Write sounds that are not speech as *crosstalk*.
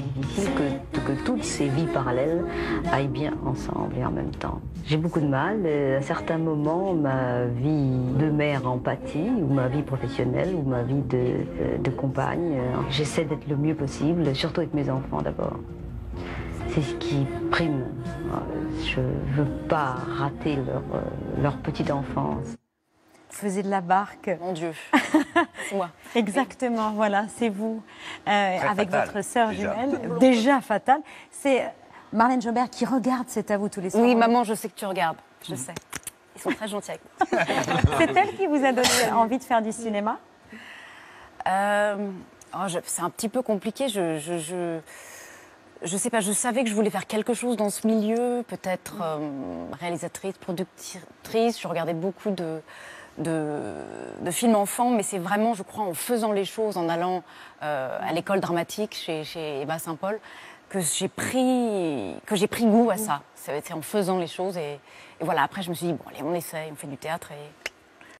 difficile que, que toutes ces vies parallèles aillent bien ensemble et en même temps. J'ai beaucoup de mal. À certains moments, ma vie de mère empathie, ou ma vie professionnelle, ou ma vie de, de compagne, j'essaie d'être le mieux possible, surtout avec mes enfants d'abord. C'est ce qui prime. Je ne veux pas rater leur, leur petite enfance. Vous faisiez de la barque. Mon Dieu, *laughs* c'est moi. Exactement, voilà, c'est vous, euh, avec votre sœur jumelle, *laughs* déjà fatale. C'est Marlène Jobert qui regarde C'est à vous tous les soirs. Oui, maman, je sais que tu regardes, je sais. Ils sont très gentils avec moi. *laughs* c'est elle qui vous a donné envie de faire du cinéma? Euh, oh, C'est un petit peu compliqué. Je, je, je, je, sais pas, je savais que je voulais faire quelque chose dans ce milieu, peut-être euh, réalisatrice, productrice. Je regardais beaucoup de, de, films enfants, mais c'est vraiment, je crois, en faisant les choses, en allant euh, à l'école dramatique chez, chez Saint-Paul, que j'ai pris, pris goût à ça. C'est en faisant les choses et, voilà. Après, je me suis dit bon, allez, on essaye, on fait du théâtre